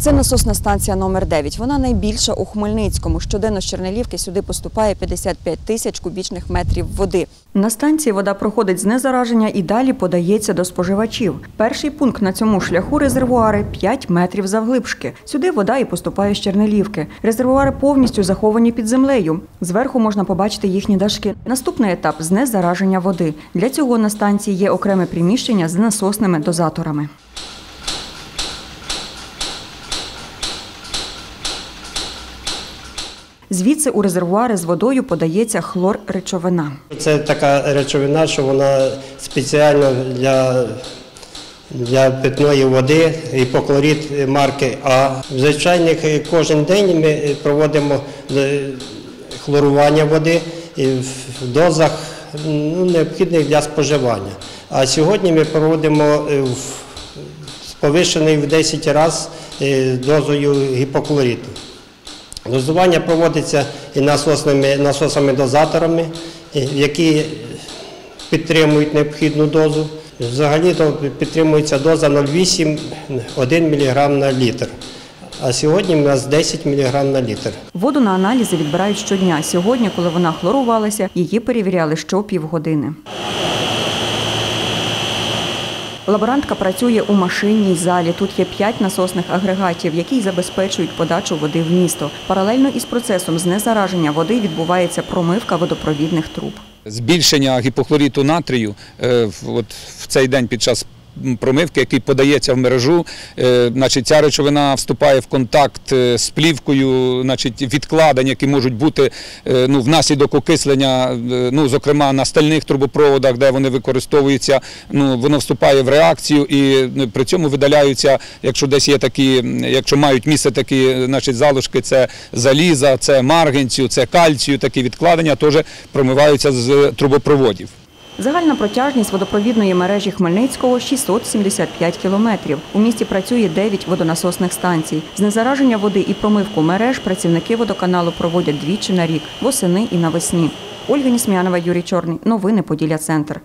Це насосна станція номер 9 Вона найбільша у Хмельницькому. Щоденно з Чернелівки сюди поступає 55 тисяч кубічних метрів води. На станції вода проходить з незараження і далі подається до споживачів. Перший пункт на цьому шляху резервуари 5 метрів завглибшки. Сюди вода і поступає з Чернелівки. Резервуари повністю заховані під землею. Зверху можна побачити їхні дашки. Наступний етап знезараження води. Для цього на станції є окреме приміщення з насосними дозаторами. Звідси у резервуари з водою подається хлор-речовина. Це така речовина, що вона спеціально для, для питної води, гіпоклорід марки А. В звичайних кожен день ми проводимо е, хлорування води в дозах ну, необхідних для споживання. А сьогодні ми проводимо е, в- з повищеною в 10 разів е, дозою гіпоклоріду. Дозування проводиться і насосними насосами-дозаторами, які підтримують необхідну дозу. Взагалі то підтримується доза 0,8-1 мг на літр. А сьогодні у нас 10 мг на літр. Воду на аналізи відбирають щодня. Сьогодні, коли вона хлорувалася, її перевіряли щопівгодини. Лаборантка працює у машинній залі. Тут є п'ять насосних агрегатів, які забезпечують подачу води в місто. Паралельно із процесом знезараження води відбувається промивка водопровідних труб. збільшення гіпохлоріту натрію е, в- цей день під час промивки, який подається в мережу, е, значить, ця речовина вступає в контакт е, з плівкою, значить, відкладень, які можуть бути е, ну, внаслідок окислення, ну, зокрема на стальних трубопроводах, де вони використовуються, ну, воно вступає в реакцію і при цьому видаляються, якщо десь є такі, якщо мають місце такі значить, залишки, це заліза, це марганцю, це кальцію, такі відкладення теж промиваються з трубопроводів. Загальна протяжність водопровідної мережі Хмельницького 675 кілометрів. У місті працює 9 водонасосних станцій. З незараження води і промивку мереж працівники водоканалу проводять двічі на рік – восени і навесні. Ольга Нісмянова, Юрій Чорний. Новини Поділля Центр.